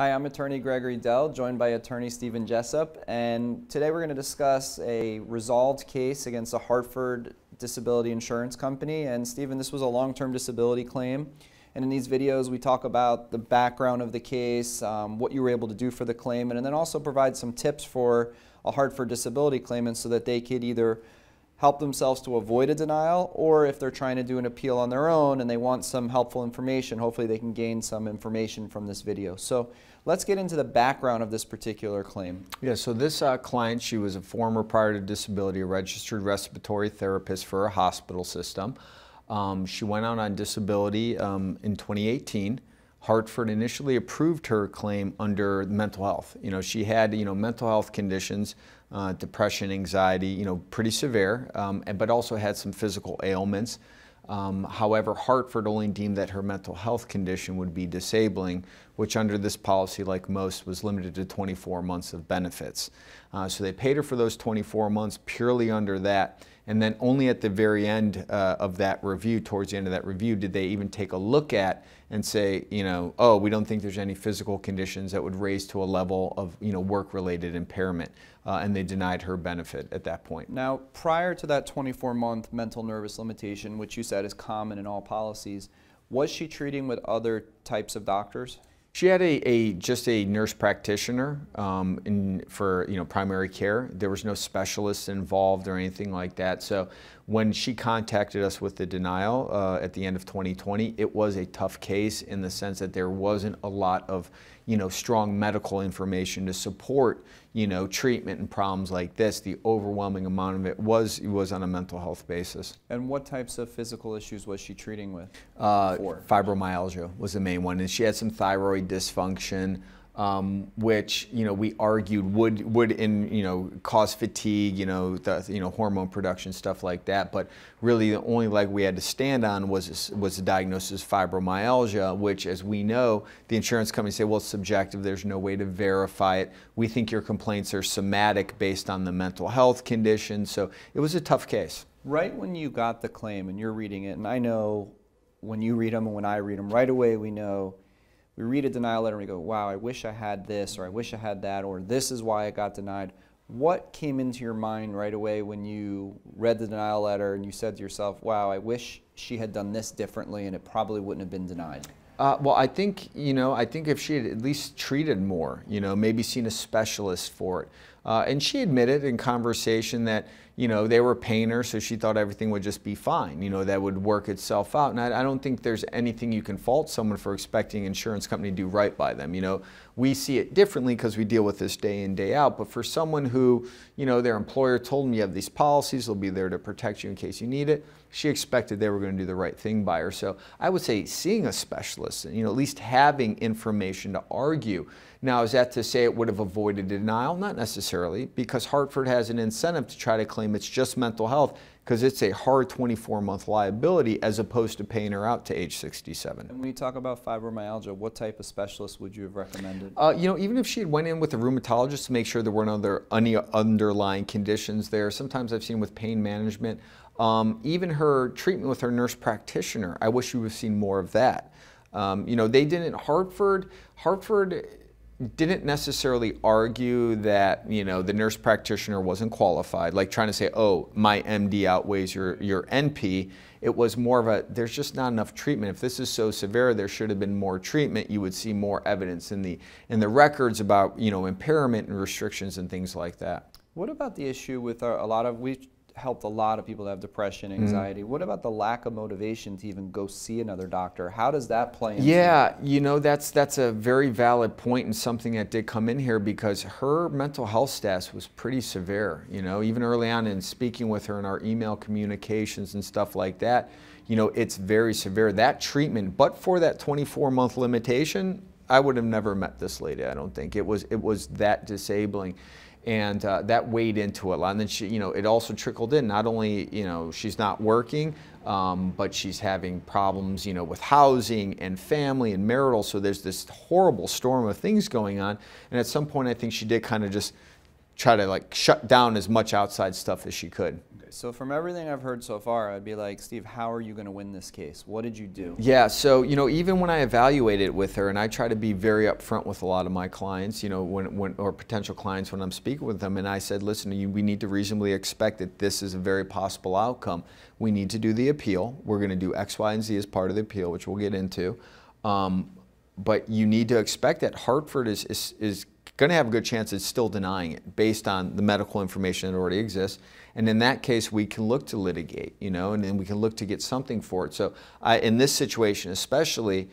Hi, I'm attorney Gregory Dell, joined by attorney Stephen Jessup, and today we're going to discuss a resolved case against a Hartford disability insurance company. And Stephen, this was a long-term disability claim. And in these videos, we talk about the background of the case, um, what you were able to do for the claimant, and then also provide some tips for a Hartford disability claimant so that they could either help themselves to avoid a denial, or if they're trying to do an appeal on their own and they want some helpful information, hopefully they can gain some information from this video. So let's get into the background of this particular claim. Yeah, so this uh, client, she was a former prior to disability, registered respiratory therapist for a hospital system. Um, she went out on disability um, in 2018. Hartford initially approved her claim under mental health. You know, she had, you know, mental health conditions uh, depression, anxiety, you know, pretty severe, um, but also had some physical ailments. Um, however, Hartford only deemed that her mental health condition would be disabling, which under this policy, like most, was limited to 24 months of benefits. Uh, so they paid her for those 24 months purely under that. And then only at the very end uh, of that review, towards the end of that review, did they even take a look at and say, you know, oh, we don't think there's any physical conditions that would raise to a level of, you know, work-related impairment. Uh, and they denied her benefit at that point. Now, prior to that 24-month mental nervous limitation, which you said is common in all policies, was she treating with other types of doctors? She had a, a, just a nurse practitioner um, in, for you know primary care. There was no specialists involved or anything like that. So when she contacted us with the denial uh, at the end of 2020, it was a tough case in the sense that there wasn't a lot of you know strong medical information to support you know treatment and problems like this. The overwhelming amount of it was was on a mental health basis. And what types of physical issues was she treating with? Uh, fibromyalgia was the main one, and she had some thyroid dysfunction um, which you know we argued would would in you know cause fatigue, you know the you know hormone production stuff like that. But really, the only leg we had to stand on was was the diagnosis of fibromyalgia, which, as we know, the insurance companies say, well, it's subjective. There's no way to verify it. We think your complaints are somatic based on the mental health condition. So it was a tough case. Right when you got the claim and you're reading it, and I know when you read them and when I read them, right away we know we read a denial letter and we go, wow, I wish I had this, or I wish I had that, or this is why I got denied. What came into your mind right away when you read the denial letter and you said to yourself, wow, I wish she had done this differently and it probably wouldn't have been denied? Uh, well, I think, you know, I think if she had at least treated more, you know, maybe seen a specialist for it. Uh, and she admitted in conversation that, you know, they were paying her, so she thought everything would just be fine, you know, that would work itself out. And I, I don't think there's anything you can fault someone for expecting insurance company to do right by them. You know, we see it differently because we deal with this day in, day out. But for someone who, you know, their employer told them you have these policies, they'll be there to protect you in case you need it, she expected they were going to do the right thing by her. So I would say seeing a specialist, you know, at least having information to argue. Now, is that to say it would have avoided denial? Not necessarily, because Hartford has an incentive to try to claim it's just mental health because it's a hard 24 month liability as opposed to paying her out to age 67. And when you talk about fibromyalgia, what type of specialist would you have recommended? Uh, you know, even if she had went in with a rheumatologist to make sure there weren't other any underlying conditions there, sometimes I've seen with pain management, um, even her treatment with her nurse practitioner, I wish we would have seen more of that. Um, you know, they didn't, Hartford, Hartford didn't necessarily argue that you know the nurse practitioner wasn't qualified, like trying to say, "Oh, my MD outweighs your your NP." It was more of a there's just not enough treatment. If this is so severe, there should have been more treatment. You would see more evidence in the in the records about you know impairment and restrictions and things like that. What about the issue with our, a lot of we helped a lot of people that have depression, mm-hmm. anxiety. Mm. What about the lack of motivation to even go see another doctor? How does that play into Yeah, you know, that's that's a very valid point and something that did come in here because her mental health status was pretty severe, you know, even early on in speaking with her in our email communications and stuff like that, you know, it's very severe. That treatment, but for that 24 month limitation, I would have never met this lady, I don't think. It was it was that disabling and uh, that weighed into it a lot. And then she, you know, it also trickled in. Not only, you know, she's not working, um, but she's having problems, you know, with housing and family and marital. So there's this horrible storm of things going on. And at some point, I think she did kind of just try to like shut down as much outside stuff as she could. So from everything I've heard so far, I'd be like, Steve, how are you going to win this case? What did you do? Yeah, so you know, even when I evaluate it with her, and I try to be very upfront with a lot of my clients, you know, when, when or potential clients when I'm speaking with them, and I said, listen, you, we need to reasonably expect that this is a very possible outcome. We need to do the appeal. We're going to do X, Y, and Z as part of the appeal, which we'll get into. Um, but you need to expect that Hartford is, is, is going to have a good chance of still denying it based on the medical information that already exists. And in that case, we can look to litigate, you know, and then we can look to get something for it. So I, in this situation, especially,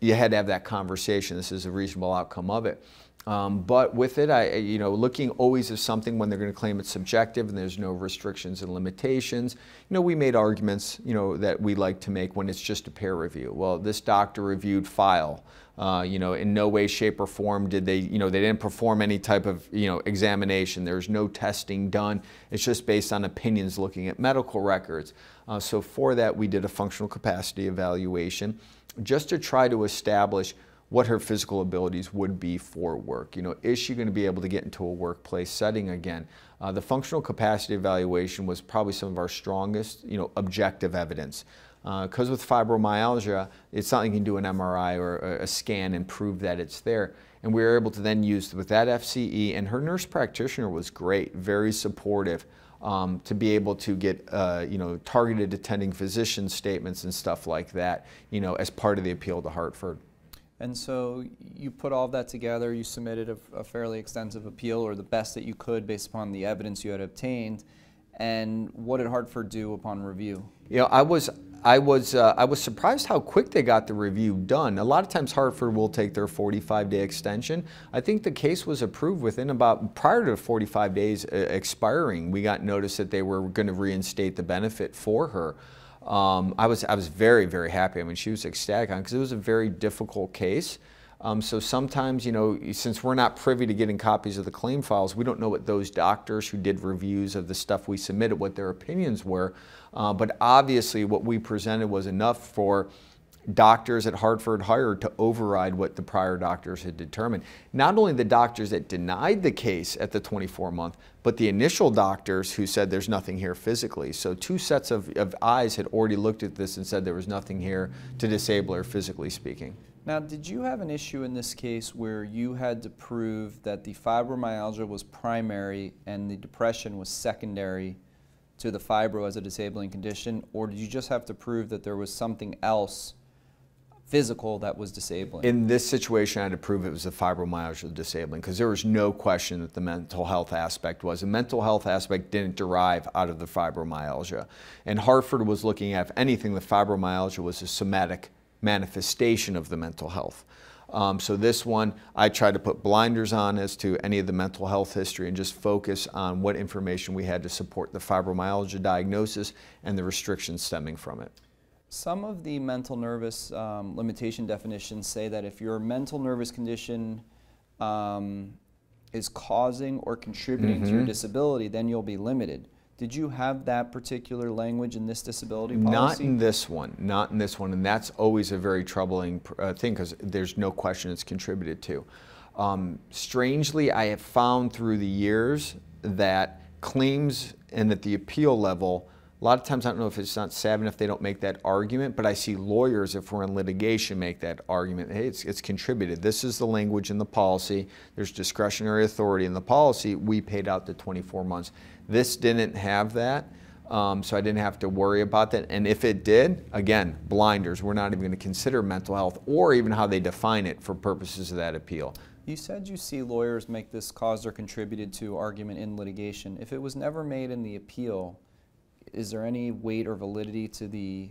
you had to have that conversation. This is a reasonable outcome of it. Um, but with it, I, you know, looking always at something when they're going to claim it's subjective and there's no restrictions and limitations. You know, we made arguments, you know, that we like to make when it's just a peer review. Well, this doctor reviewed file. Uh, you know, in no way, shape, or form did they, you know, they didn't perform any type of, you know, examination. There's no testing done. It's just based on opinions looking at medical records. Uh, so for that, we did a functional capacity evaluation just to try to establish what her physical abilities would be for work. You know, is she going to be able to get into a workplace setting again? Uh, the functional capacity evaluation was probably some of our strongest, you know, objective evidence. Because uh, with fibromyalgia, it's not like you can do an MRI or a, a, scan and prove that it's there. And we were able to then use with that FCE, and her nurse practitioner was great, very supportive. Um, to be able to get uh, you know targeted attending physician statements and stuff like that you know as part of the appeal to Hartford. And so you put all of that together, you submitted a, a, fairly extensive appeal, or the best that you could based upon the evidence you had obtained. And what did Hartford do upon review? You know, I was I was uh, I was surprised how quick they got the review done. A lot of times Hartford will take their 45-day extension. I think the case was approved within about prior to 45 days uh, expiring. We got notice that they were going to reinstate the benefit for her. Um, I was I was very very happy. I mean, she was ecstatic on because it was a very difficult case. Um, so sometimes, you know, since we're not privy to getting copies of the claim files, we don't know what those doctors who did reviews of the stuff we submitted, what their opinions were. Uh, but obviously, what we presented was enough for doctors at Hartford hired to override what the prior doctors had determined. Not only the doctors that denied the case at the 24 month, but the initial doctors who said there's nothing here physically. So two sets of, of eyes had already looked at this and said there was nothing here to disable her physically speaking. Now, did you have an issue in this case where you had to prove that the fibromyalgia was primary and the depression was secondary to the fibro as a disabling condition, or did you just have to prove that there was something else physical that was disabling. In this situation, I had to prove it was the fibromyalgia disabling because there was no question that the mental health aspect was. The mental health aspect didn't derive out of the fibromyalgia. And Hartford was looking at, if anything, the fibromyalgia was a somatic manifestation of the mental health. Um, so this one, I tried to put blinders on as to any of the mental health history and just focus on what information we had to support the fibromyalgia diagnosis and the restrictions stemming from it. Some of the mental nervous um, limitation definitions say that if your mental nervous condition um, is causing or contributing mm -hmm. to your mm-hmm. disability, then you'll be limited. Did you have that particular language in this disability policy? Not in this one, not in this one, and that's always a very troubling uh, thing because there's no question it's contributed to. Um, strangely, I have found through the years that claims and at the appeal level a lot of times I don't know if it's not savvy enough they don't make that argument, but I see lawyers, if we're in litigation, make that argument. Hey, it's, it's contributed. This is the language in the policy. There's discretionary authority in the policy. We paid out the 24 months. This didn't have that. Um, so I didn't have to worry about that. And if it did, again, blinders. We're not even going to consider mental health or even how they define it for purposes of that appeal. You said you see lawyers make this caused or contributed to argument in litigation. If it was never made in the appeal, is there any weight or validity to the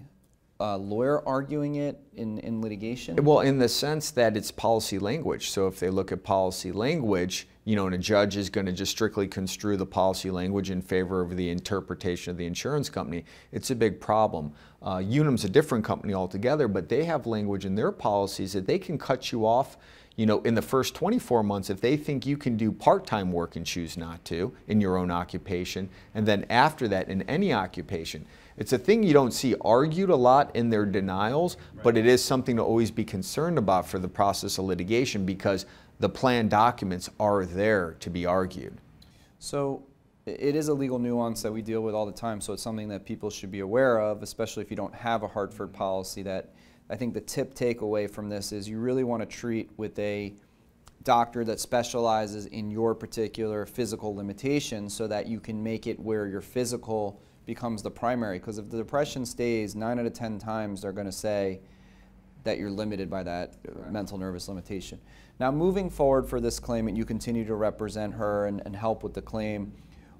uh, lawyer arguing it in, in litigation? Well, in the sense that it's policy language. So if they look at policy language, you know, and a judge is going to just strictly construe the policy language in favor of the interpretation of the insurance company, it's a big problem. Uh, Unum's a different company altogether, but they have language in their policies that they can cut you off you know, in the first 24 months, if they think you can do part-time work and choose not to in your own occupation, and then after that in any occupation, it's a thing you don't see argued a lot in their denials, right. but it is something to always be concerned about for the process of litigation because the plan documents are there to be argued. So it is a legal nuance that we deal with all the time, so it's something that people should be aware of, especially if you don't have a Hartford policy. That I think the tip takeaway from this is you really want to treat with a doctor that specializes in your particular physical limitations so that you can make it where your physical becomes the primary. Because if the depression stays, nine out of 10 times they're going to say that you're limited by that right. mental nervous limitation. Now, moving forward for this claimant, you continue to represent her and, and help with the claim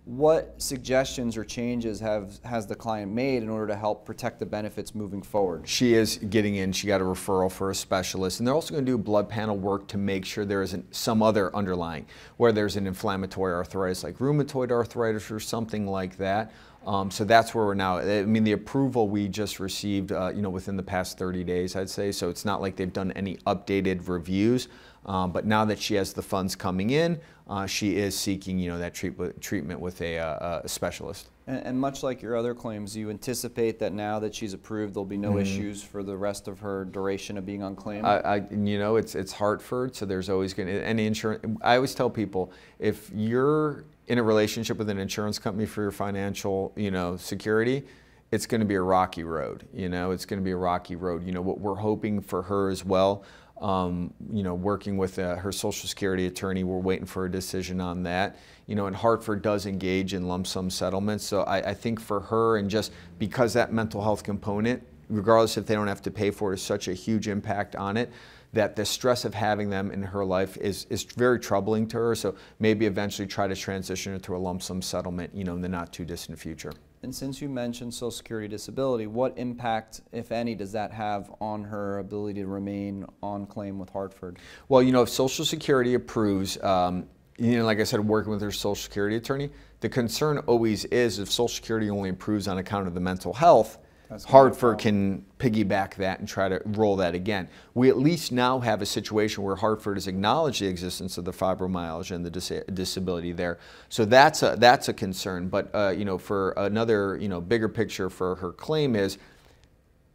what suggestions or changes have has the client made in order to help protect the benefits moving forward? She is getting in. She got a referral for a specialist, and they're also going to do blood panel work to make sure there isn't some other underlying, where there's an inflammatory arthritis like rheumatoid arthritis or something like that. Um, so that's where we're now. I mean, the approval we just received, uh, you know, within the past 30 days, I'd say. So it's not like they've done any updated reviews. Um, but now that she has the funds coming in, uh, she is seeking, you know, that treat treatment with a, uh, a specialist. And, and, much like your other claims, you anticipate that now that she's approved, there'll be no mm-hmm. issues for the rest of her duration of being on claim. I, I you know, it's it's Hartford, so there's always going to any insurance. I always tell people if you're in a relationship with an insurance company for your financial, you know, security, it's going to be a rocky road. You know, it's going to be a rocky road. You know, what we're hoping for her as well. Um, you know, working with uh, her Social Security attorney, we're waiting for a decision on that. You know, and Hartford does engage in lump sum settlements, so I, I think for her and just because that mental health component, regardless if they don't have to pay for it, is such a huge impact on it that the stress of having them in her life is, is very troubling to her. So maybe eventually try to transition her to a lump sum settlement, you know, in the not too distant future. And since you mentioned Social Security disability, what impact, if any, does that have on her ability to remain on claim with Hartford? Well, you know, if Social Security approves, um, you know, like I said, working with her Social Security attorney, the concern always is if Social Security only approves on account of the mental health, Hartford can piggyback that and try to roll that again. We at least now have a situation where Hartford has acknowledged the existence of the fibromyalgia and the dis disability there. So that's a, that's a concern. But uh, you know, for another you know bigger picture for her claim is,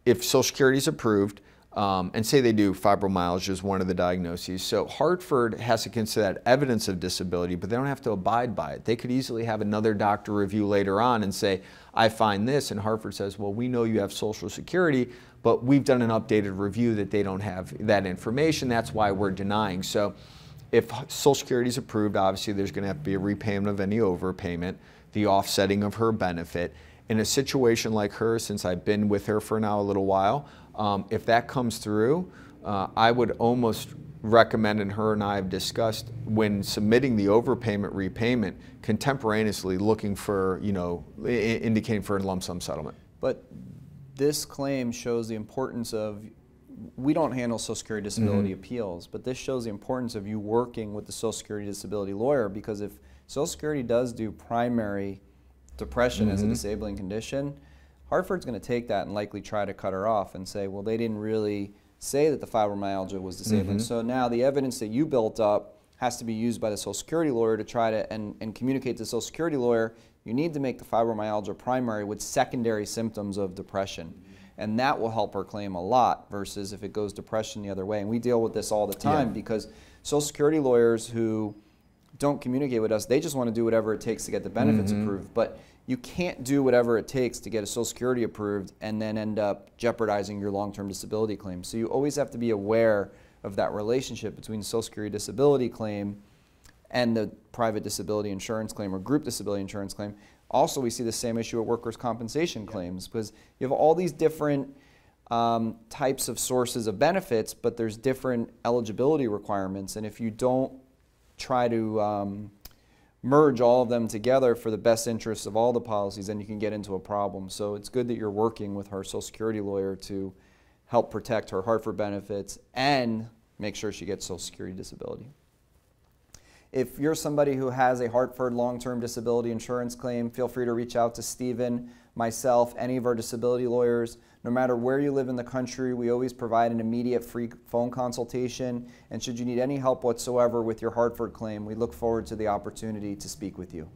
if Social Security is approved, um, and say they do fibromyalgia is one of the diagnoses. So Hartford has to consider that evidence of disability, but they don't have to abide by it. They could easily have another doctor review later on and say, I find this, and Hartford says, well, we know you have Social Security, but we've done an updated review that they don't have that information. That's why we're denying. So if Social Security is approved, obviously there's going to have to be a repayment of any overpayment, the offsetting of her benefit. In a situation like her, since I've been with her for now a little while, um, if that comes through, uh, I would almost recommend, and her and I have discussed, when submitting the overpayment repayment, contemporaneously looking for, you know, indicating for a lump sum settlement. But this claim shows the importance of we don't handle Social Security disability mm -hmm. appeals, but this shows the importance of you working with the Social Security disability lawyer because if Social Security does do primary depression mm -hmm. as a mm-hmm. disabling condition, Hartford's going to take that and likely try to cut her off and say, well, they didn't really say that the fibromyalgia was disabling. Mm -hmm. So now the evidence that you built up has to be used by the Social Security lawyer to try to and, and communicate to the Social Security lawyer, you need to make the fibromyalgia primary with secondary symptoms of depression. And that will help her claim a lot versus if it goes depression the other way. And we deal with this all the time yeah. because Social Security lawyers who don't communicate with us, they just want to do whatever it takes to get the benefits mm -hmm. approved. But you can't do whatever it takes to get a Social Security approved and then end up jeopardizing your long-term disability claim. So you always have to be aware of that relationship between the Social Security disability claim and the private disability insurance claim or group disability insurance claim. Also, we see the same issue at workers' compensation claims because you have all these different um, types of sources of benefits, but there's different eligibility requirements. And if you don't try to um, merge all of them together for the best interests of all the policies, then you can get into a problem. So it's good that you're working with her Social Security lawyer to help protect her Hartford benefits and make sure she gets Social Security disability. If you're somebody who has a Hartford long-term disability insurance claim, feel free to reach out to Stephen, myself, any of our disability lawyers. No matter where you live in the country, we always provide an immediate free phone consultation. And should you need any help whatsoever with your Hartford claim, we look forward to the opportunity to speak with you.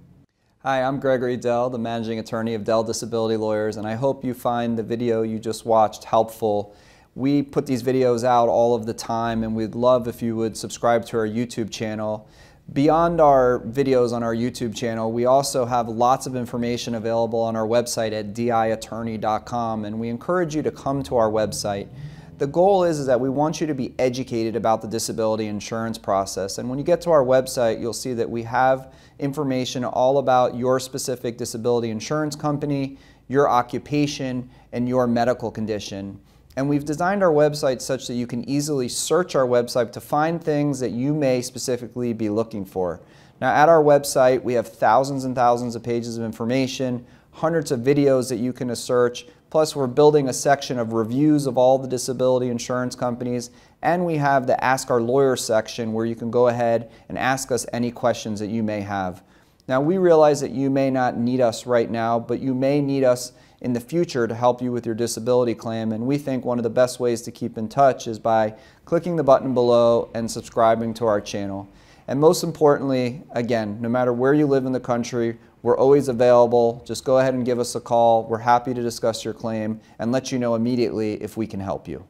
Hi, I'm Gregory Dell, the managing attorney of Dell Disability Lawyers, and I hope you find the video you just watched helpful. We put these videos out all of the time, and we'd love if you would subscribe to our YouTube channel. Beyond our videos on our YouTube channel, we also have lots of information available on our website at diattorney.com and we encourage you to come to our website. The goal is, is that we want you to be educated about the disability insurance process and when you get to our website you'll see that we have information all about your specific disability insurance company, your occupation, and your medical condition. And we've designed our website such that you can easily search our website to find things that you may specifically be looking for. Now at our website, we have thousands and thousands of pages of information, hundreds of videos that you can search, plus we're building a section of reviews of all the disability insurance companies, and we have the Ask Our Lawyer section where you can go ahead and ask us any questions that you may have. Now we realize that you may not need us right now, but you may need us in the future to help you with your disability claim. And we think one of the best ways to keep in touch is by clicking the button below and subscribing to our channel. And most importantly, again, no matter where you live in the country, we're always available. Just go ahead and give us a call. We're happy to discuss your claim and let you know immediately if we can help you.